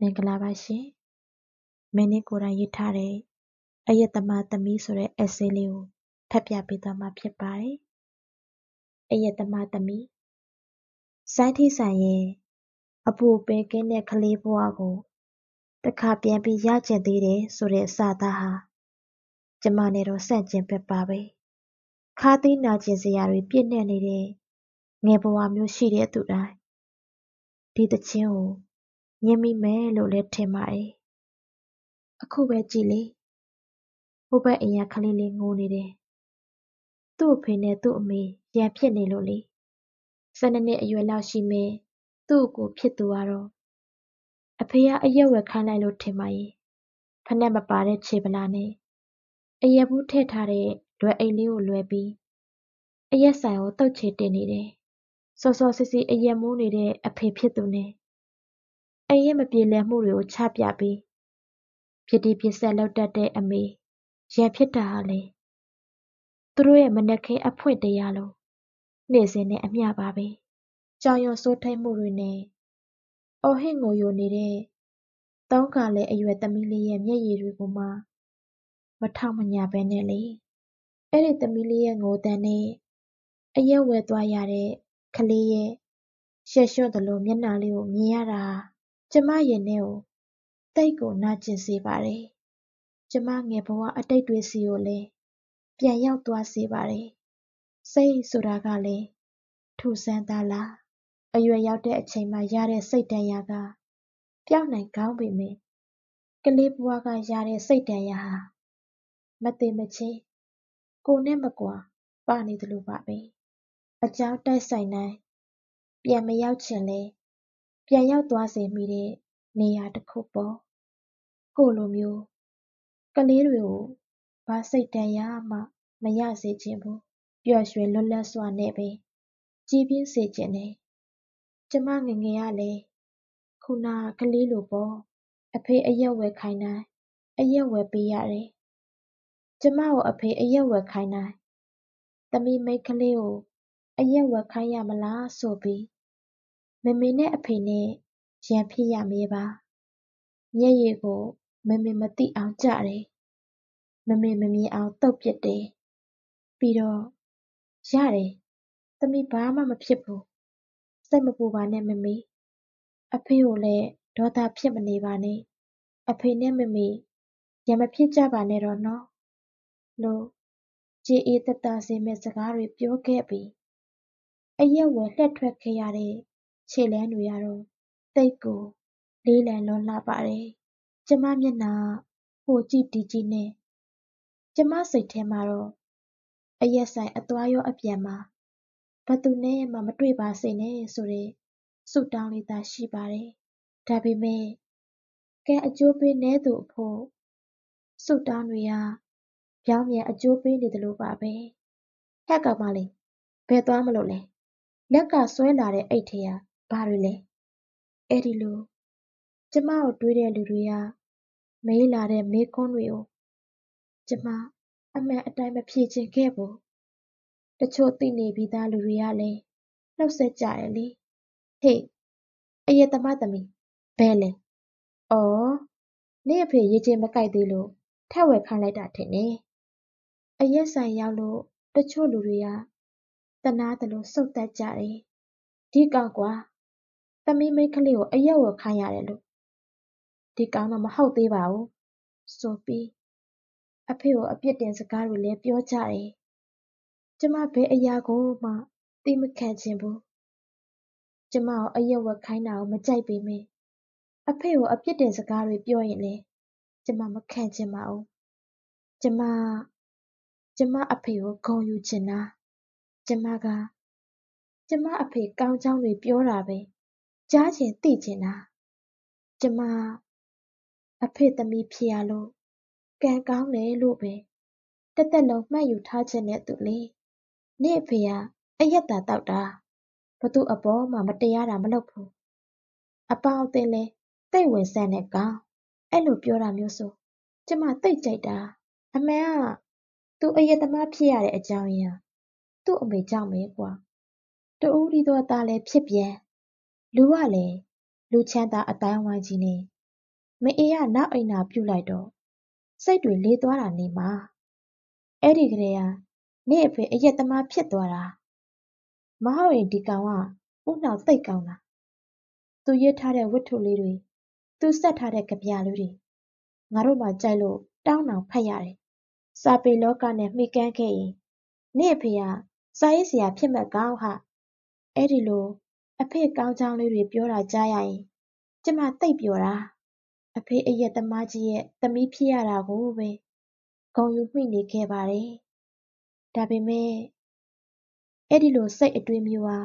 မင်္ဂလာပါရှင်။မင်းနဲ့ကိုယ်တိုင်ရေးထားတဲ့အယက်သမားသမီးဆိုတဲ့ essay လေးကို ဖတ်ပြပေးသွားမှာ ဖြစ်ပါတယ်။အယက်သမားသမီးစိုင်းထိဆိုင်ရဲ့ အပူပဲကင်းတဲ့ ကလေးဘဝကို တခါပြန်ပြီးရကျင်သေးတယ်ဆိုတဲ့ စာသားဟာ ကျမနဲ့တော့ ဆန့်ကျင်ဘက်ပါပဲ။ခါးသီးနာကျင်စရာတွေ ပြည့်နှက်နေတဲ့ ငယ်ဘဝမျိုးရှိတဲ့သူတိုင်း ဒီသီချင်းကို ညင်မိမယ်လို့လည်းထင်ပါတယ်။အခုပဲကြည့်လေ။ဟိုဘက်အိမ်ကကလေးလေးငိုနေတယ်။သူ့အဖေနဲ့သူ့အမေရန်ဖြစ်နေလို့လေ။၁၂နှစ်အရွယ်လောက်ရှိမယ့်သူ့အကိုဖြစ်သူကတော့အဖေကအရက်ဝယ်ခိုင်းလိုက်လို့ထင်ပါရဲ့။ဖိနပ်မပါတဲ့ခြေဖလားနဲ့အရက်ဘူးထည့်ထားတဲ့လွယ်အိတ်လေးကိုလွယ်ပြီးအရက်ဆိုင်ကိုသုတ်ချေတင်နေတယ်။စောစောစီးစီးအရက်မူးနေတဲ့အဖေဖြစ်သူနဲ့ အိမ်ရဲ့မပြေလည်မှုတွေကိုချပြပြီးဖြစ်တီးဖြစ်ဆက်လုပ်တတ်တဲ့အမေရန်ဖြစ်တာဟာလည်းသူတို့ရဲ့မနက်ခင်းအဖွင့်တရားလိုနေ့စဉ်နဲ့အမျှပါပဲ။ကြောင်ရုံစိုးထိပ်မှုတွေနဲ့အော်ဟစ်ငိုယိုနေတဲ့သုံးခါလည်အရွယ်သမီးလေးရဲ့မျက်ရည်တွေကိုမှမထောက်မညဘဲနဲ့လေ။အဲဒီသမီးလေးရဲ့ငိုသံနဲ့အရက်ဝယ်သွားရတဲ့ကလေးရဲ့ရှက်ရွံ့သလိုမျက်နှာလေးကိုမြင်ရတာဟာ ကျမရင်ထဲကိုသိပ်ကိုနာကျင်စေပါတယ်။ကျမငယ်ဘဝအတိတ်တွေဆီကိုလည်းပြန်ရောက်သွားစေပါတယ်။စိတ်ဆိုတာကလည်းထူဆန်းသားလား။အရွယ်ရောက်တဲ့အချိန်မှာရတဲ့စိတ်ဒဏ်ရာကပျောက်နိုင်ကောင်းပေမယ့်ကလေးဘဝကရတဲ့စိတ်ဒဏ်ရာဟာမသေမချင်းကိုယ်နဲ့မကွာပါနေသလိုပါပဲ။အကြောင်းတိုက်ဆိုင်တိုင်းပြန်မရောက်ချင်လည်း ပြန်ရောက်သွားစေမိတဲ့ နေရာတစ်ခုပေါ့။ကိုယ့်လိုမျိုး ကလေးတွေကို ဘာစိတ်ဒဏ်ရာမှ မရစေချင်ဘူး။ပျော်ရွှင်လွတ်လပ်စွာနဲ့ပဲ ကြီးပြင်းစေချင်တယ်။ကျမငယ်ငယ်ကလည်း ခုနက ကလေးလိုပေါ့။အဖေ အရက်ဝယ်ခိုင်းတိုင်း အရက်ဝယ်ပေးရတယ်။ကျမကို အဖေ အရက်ဝယ်ခိုင်းတိုင်း သမီးမိန်းကလေးကို အရက်ဝယ်ခိုင်းရမလားဆိုပြီး မေမေနဲ့အဖေနဲ့ ရန်ဖြစ်ရမြဲပါ။မျက်ရည်ကို မေမေမသိအောင်ကျတယ်။မေမေမမြင်အောင် သုတ်ပစ်တယ်။ပြီးတော့ ရတယ် သမီး ဘာမှမဖြစ်ဘူး။စိတ်မပူပါနဲ့ မေမေ။အဖေကိုလည်း ဒေါသဖြစ်မနေပါနဲ့။အဖေနဲ့ မေမေ ရန်မဖြစ်ကြပါနဲ့တော့နော်။လို့ ကြေအေးသက်သာစေမယ့် စကားတွေ ပြောခဲ့ပြီး အရက်ဝယ် လှည့်ထွက်ခဲ့ရတဲ့ ခြေလှမ်းတွေကတော့ သိပ်ကို လေးလံလွန်းလှပါတယ်။ကျမမျက်နှာက ဟိုကြည့် ဒီကြည့်နဲ့ ကျမစိတ်ထဲမှာတော့ အရက်ဆိုင် အသွားရော အပြန်မှာဘယ်သူနဲ့မှ မတွေ့ပါစေနဲ့ဆိုတဲ့ ဆုတောင်းလေးသာ ရှိပါတယ်။ဒါပေမဲ့ ကံအကျိုးပေးနည်းသူအဖို့ ဆုတောင်းတွေက ပြောင်းပြန်အကျိုးပေးနေသလိုပါပဲ။ဟဲ့ကောင်မလေး ဘယ်သွားမလို့လဲ။လက်ကဆွဲလာတဲ့ အိတ်ထဲက ဘာတွေလဲ။အဲဒီလို ကျမကိုတွေးတဲ့လူတွေက မေးလာတဲ့မေးခွန်းတွေကို ကျမ အမှန်အတိုင်း မဖြေချင်ခဲ့ဘူး။တချို့ သိနေပြီးသားလူတွေကလည်း နှုတ်ဆက်ကြတယ်လေ။ဟေ့ အရက်သမားသမီး ဘယ်လဲ။အော် နင့်အဖေ ရေချို မကိုက်သေးလို့ ထပ်ဝယ်ခိုင်းလိုက်တာထင်တယ်။အရက်ဆိုင်ရောက်လို့ တချို့လူတွေက သနားသလို စုတ်သက်ကြတယ်။ဒီကောင်ကွာ သမီးမိန်းကလေးကို အရက်ဝယ်ခိုင်းရတယ်လို့။ဒီကောင်တော့ မဟုတ်သေးပါဘူး ဆိုပြီး အဖေကို အပြစ်တင်စကားတွေလည်း ပြောကြတယ်။ကျမ ဘယ်အရာကိုမှသီးမခံချင်ဘူး။ကျမကို အရက်ဝယ်ခိုင်းတာကို မကြိုက်ပေမယ့် အဖေကို အပြစ်တင်စကားတွေ ပြောရင်လည်း ကျမ မခံချင်ပါဘူး။ကျမ ကျမအဖေကို ဂုဏ်ယူချင်တာ။ကျမက ကျမအဖေ ကောင်းကြောင်းတွေ ပြောတာပဲ ကြားချင်သိချင်တာ။ကျမ အဖေ့သမီးဖြစ်ရလို့ ကံကောင်းတယ်လို့ပဲတသက်လုံး မှတ်ယူထားချင်တဲ့သူလေ။နင့်အဖေကအရက်သာ သောက်တာ။ဘယ်သူ့အပေါ်မှ မတရားတာ မလုပ်ဘူး။အပေါင်းအသင်းလည်း သိပ်ဝင်ဆန့်တဲ့ကောင်။အဲလိုပြောတာမျိုးဆို ကျမ သိပ်ကြိုက်တာ။အမှန်က သူအရက်သမား ဖြစ်ရတဲ့အကြောင်းရင်းကသူ့အမေကြောင့်ပဲကွ။တဦးတည်းသော သားလည်းဖြစ်ပြန်။ လူကလည်း လူချမ်းသာအသိုင်းအဝိုင်းကြီးနဲ့ မအေးကနောက်အိမ်သာပြုတ်လိုက်တော့ စိတ်တွေလေးသွားတာနေမှာ။အဲဒီကတည်းကနင့်အဖေ အရက်သမားဖြစ်သွားတာ။မဟုတ်ရင် ဒီကောင်က ဦးနှောက်သိပ်ကောင်းတာ။သူရေးထားတဲ့ ဝတ္ထုလေးတွေ၊သူဆက်ထားတဲ့ ကဗျာလေးတွေ ငါတို့မှာကြိုက်လို့ တောင်းတောင်ဖတ်ရတယ်။စာပေလောကနဲ့ မှီကပ်ခဲ့ရင်နင့်အဖေက စာရေးဆရာဖြစ်မယ့်ကောင်ဟ။အဲဒီလို အဖေ့ကောင်းကြောင်းလေးတွေပြောတာကြားရရင် ကျမသိပ်ပျော်တာ။အဖေအရက်သမားကြီးရဲ့သမီးဖြစ်ရတာကိုပဲဂုဏ်ယူမိနေခဲ့ပါတယ်။ဒါပေမဲ့အဲဒီလိုစိတ်အတွေးမျိုးဟာ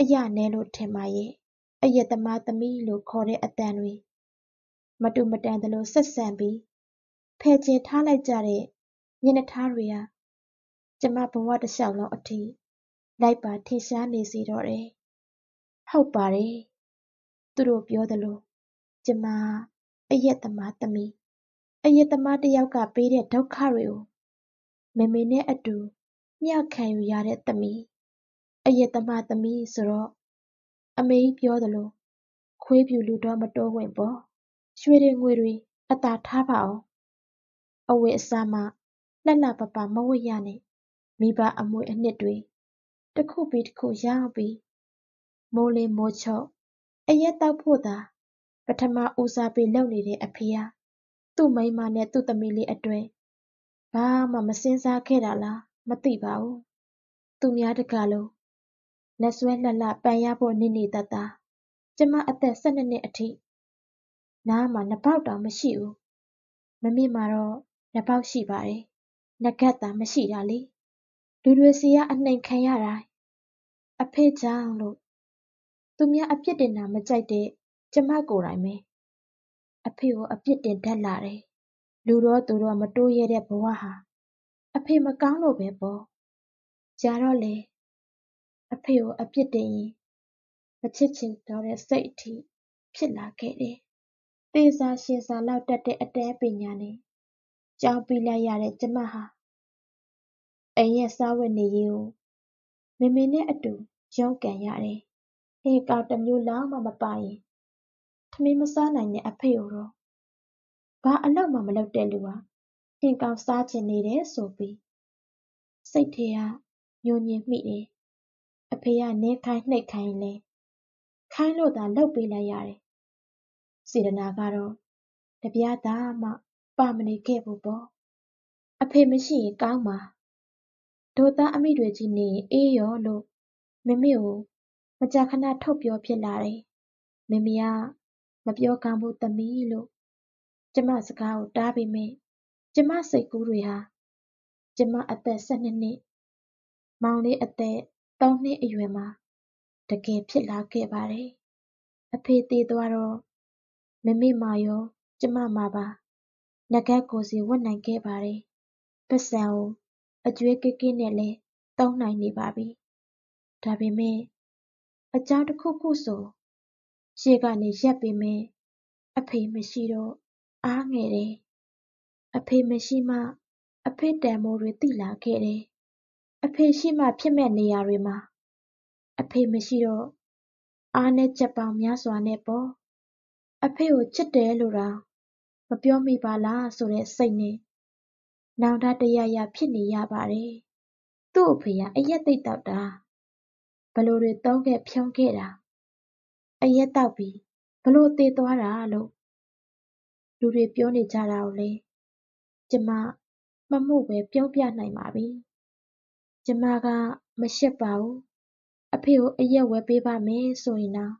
အရနည်းလို့ထင်ပါရဲ့။အရက်သမားသမီးလို့ခေါ်တဲ့အသံတွေမတူမတန်သလိုဆက်ဆံပြီးဖယ်ကျဉ်ထားလိုက်ကြတဲ့မျက်နှာထားတွေဟာကျမဘဝတလျှောက်လုံးအထိလိုက်ပါထင်ရှားနေစေတော့တယ်။ ဟုတ်ပါတယ်။သူတို့ပြောသလို ကျမအရက်သမားသမီး။အရက်သမားတစ်ယောက်ကပေးတဲ့ ဒုက္ခတွေကို မေမေနဲ့အတူ မျှခံယူရတဲ့သမီး။အရက်သမားသမီးဆိုတော့ အမေကြီးပြောသလို ခွေးဖြူလူတော့ မတိုးဝင်ပေါ့။ရွှေတွေငွေတွေ အသာထားပါဦး။အဝတ်အစားမှ လှလှပပ မဝတ်ရနဲ့။မိဘအမွေအနှစ်တွေ တစ်ခုပြီးတစ်ခုရောင်းပြီး မိုးလင်းမိုးချုပ် အရက်သောက်ဖို့သာ ပထမဦးစားပေးလုပ်နေတဲ့အဖေက သူ့မိန်းမနဲ့ သူ့သမီးလေးအတွက် ဘာမှ မစဉ်းစားခဲ့တာလား မသိပါဘူး။သူများတကာလို လက်ဆွဲလှလှပန်ရဖို့ နေနေသာသာ ကျမအသက် ၁၂ နှစ်အထိ နားမှာ နံပေါက်တောင် မရှိဘူး။မမေ့မှာတော့ နံပေါက်ရှိပါတယ်။နဂတ်သာ မရှိတာလေ။လူတွေဆီက အနှိမ်ခံရတိုင်း အဖေ့ကြောင့်လို့ သူများအပြစ်တင်တာ မကြိုက်တဲ့ ကျမကိုယ်တိုင်ပဲ အဖေကို အပြစ်တင်တတ်လာတယ်။လူတော့သူတော့ မတိုးရဲတဲ့ဘဝဟာ အဖေမကောင်းလို့ပဲပေါ့။ကြာတော့လည်း အဖေကို အပြစ်တင်ရင် မချစ်ချင်တော့တဲ့စိတ်အထိ ဖြစ်လာခဲ့တယ်။သေစာရှင်စာလောက်တတ်တဲ့ အတန်းပညာနဲ့ ကျောင်းပြီးလိုက်ရတဲ့ ကျမဟာ အိမ်ရဲ့စားဝတ်နေရေးကို မေမေနဲ့အတူ ရုန်းကန်ရတယ်။ ဟင်းကောင်းတစ်မျိုးလောက်မှ မပါရင် ထမင်းမစားနိုင်တဲ့ အဖေကိုတော့ ဘာအလုပ်မှ မလုပ်တဲ့လူဟာ ဟင်းကောင်းစားချင်နေတယ်ဆိုပြီး စိတ်ထဲကညှို့ငြင်မိတယ်။အဖေက နင်းခိုင်းနှိပ်ခိုင်းရင်လည်း ခိုင်းလို့သာ လုပ်ပေးလိုက်ရတယ်။စေတနာကတော့တပြားသားမှ ပါမနေခဲ့ဘူးပေါ့။အဖေမရှိရင် ကောင်းမှာ။တို့သားအမိတွေကြီးနေရင် အေးရောလို့ မေမေကို မကြာခဏ ထုတ်ပြောဖြစ်လာတယ်။မေမေက မပြောကောင်းဘူးသမီးလို့ ကျမစကားကို တားပေမဲ့ကျမစိတ်ကူးတွေဟာ ကျမအသက် ၁၂ နှစ် မောင်လေးအသက် ၃ နှစ်အရွယ်မှာ တကယ်ဖြစ်လာခဲ့ပါတယ်။အဖေသေသွားတော့မမေမှာရော ကျမမှာပါနဂတ်ကိုယ်စီဝတ်နိုင်ခဲ့ပါတယ်။ပိုက်ဆံကို အကြွေးကိကင်းနဲ့လည်း သုံးနိုင်နေပါပြီ။ဒါပေမဲ့ အကြောင်းတစ်ခုခုဆို ရှေ့ကနေရပ်ပေမဲ့အဖေမရှိတော့ အားငယ်တယ်။အဖေမရှိမှ အဖေ့တန်ဖိုးတွေ သိလာခဲ့တယ်။အဖေရှိမှ ဖြစ်မယ့်နေရာတွေမှာ အဖေမရှိတော့ အားနည်းချက်ပေါင်းများစွာနဲ့ပေါ့။အဖေကို ချစ်တယ်လို့တောင် မပြောမိပါလားဆိုတဲ့စိတ်နဲ့ နောင်တတရရ ဖြစ်နေရပါတယ်။သူ့အဖေကအရက်သိပ်သောက်တာ။ ဘယ်လိုတွေ သုံးခဲ့ဖြုန်းခဲ့တာ။အရက်သောက်ပြီး ဘယ်လိုသေသွားတာလို့ လူတွေပြောနေကြတာကိုလည်း ကျမ မမှုပဲပြောပြနိုင်ပါပြီ။ကျမက မရှက်ပါဘူး။အဖေကို အရက်ဝယ်ပေးပါမယ်ဆိုရင်တောင်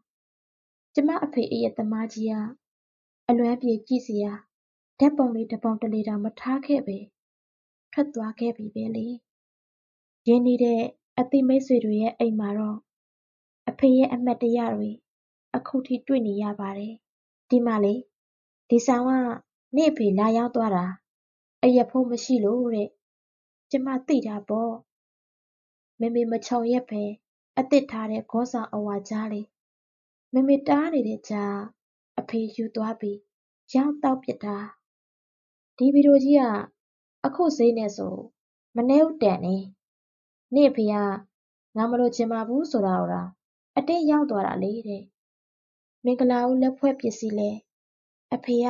ကျမအဖေ အရက်သမားကြီးက အလွမ်းပြေကြည့်စရာ ဓာတ်ပုံလေးတစ်ပုံတစ်လေတောင် မထားခဲ့ပဲထွက်သွားခဲ့ပြီပဲလေ။ရင်းနှီးတဲ့ အသိမိတ်ဆွေတွေရဲ့အိမ်မှာတော့ အဖေရဲ့အမှတ်တရတွေအခုထိ တွေ့နေရပါတယ်။ဒီမှာလေ ဒီဆောင်က နေ့အဖေ လာရောက်သွားတာအရက်ဖိုးမရှိလို့တဲ့ ကျမ သိတာပေါ့ မေမေမချုံရက်ပဲအသစ်ထားတဲ့ ဂေါဆောင်အဝါကြားလေး မေမေတားနေတဲ့ကြား အဖေယူသွားပြီး ရောင်းတောက်ပစ်တာ ဒီဗီဒီယိုကြီးက အခုဈေးနဲ့ဆို မနှဲဦးတန်နေ နေ့အဖေကငါမလို့ချင်ပါဘူးဆိုတာတော့အတင်းရောက်သွားတာလေတဲ့မင်္ဂလာဦးလက်ဖွဲ့ပစ္စည်းလဲအဖေက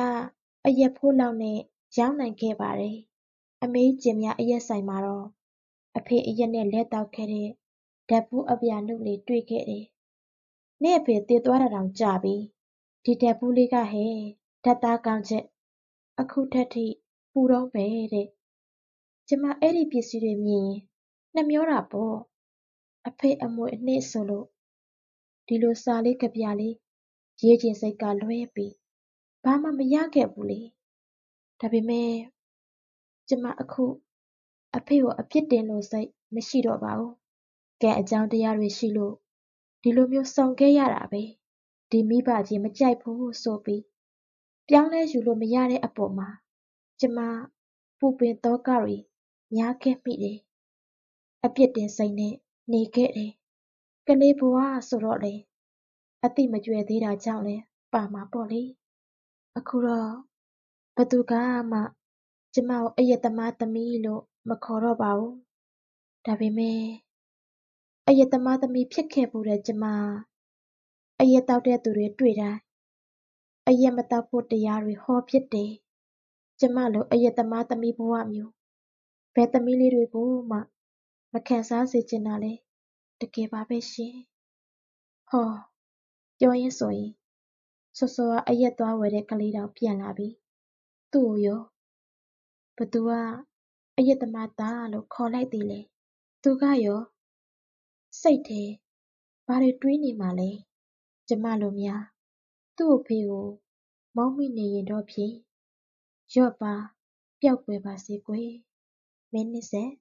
အရက်ဖိုးလောက်နဲ့ရောင်းနိုင်ခဲ့ပါတယ်။အမေကြီးကြင်များအရက်ဆိုင်မှာတော့အဖေအရက်နဲ့လက်သောက်ခဲ့တဲ့ဓာတ်ဖူးအပြာနုလေးတွေ့ခဲ့တယ်။နင့်အဖေသေသွားတာတောင်ကြာပြီ။ဒီဓာတ်ဖူးလေးကဟယ်ဓာတ်သားကောင်းချက်။အခုထက်ထိပူတုန်းပဲတဲ့။ကျမအဲ့ဒီပစ္စည်းတွေမြင်ရင် နှမျောတာပေါ့။အဖေအမွေအနှစ်ဆိုလို့ ဒီလိုစာလေးကဗျာလေး ရေးချင်စိတ်ကလွဲပြီး ဘာမှ မရခဲ့ဘူးလေ။ဒါပေမဲ့ကျမအခု အဖေကို အပြစ်တင်လိုစိတ် မရှိတော့ပါဘူး။ကံအကြောင်းတရားတွေရှိလို့ ဒီလိုမျိုး ဆုံခဲ့ရတာပဲ။ဒီမိဘချင်းမကြိုက်ဘူးဆိုပြီး ပြောင်းလဲယူလို့မရတဲ့အပေါ်မှာ ကျမ ပူပင်သောကတွေ များခဲ့မိတယ်။ အပြစ်တင်စိတ်နဲ့နေခဲ့တယ်။ကလေးဘဝဆိုတော့လေအသိမကျွယ်သေးတာကြောင့်လည်းပါမှာပေါ့လေ။အခုတော့ဘယ်သူကမှကျမကိုအရက်သမားသမီးလို့မခေါ်တော့ပါဘူး။ဒါပေမဲ့အရက်သမားသမီးဖြစ်ခဲ့ဖူးတဲ့ကျမအရက်သောက်တဲ့သူတွေတွေ့တိုင်းအရက်မသောက်ဖို့တရားတွေဟောဖြစ်တယ်။ကျမလိုအရက်သမားသမီးဘဝမျိုးဘယ်သမီးလေးတွေကိုမှ မခံစားစေချင်တာလည်းတကယ်ပါပဲရှင်။ဟောပြောရင်းဆိုရင်စောစောကအရက်သွားဝယ်တဲ့ကလေးတောင်ပြန်လာပြီ။သူ့ကိုရောဘသူကအရက်သမားသားလို့ခေါ်လိုက်သေးလဲ။သူကရောစိတ်ထဲဘာတွေတွေးနေမှာလဲ။ကျမလိုများသူ့အဖေကိုမုန်းမိနေရင်တော့ဖြင့်လျော့ပါပျောက်ကွယ်ပါစေကွယ်။မင်းနှစ်ဆက်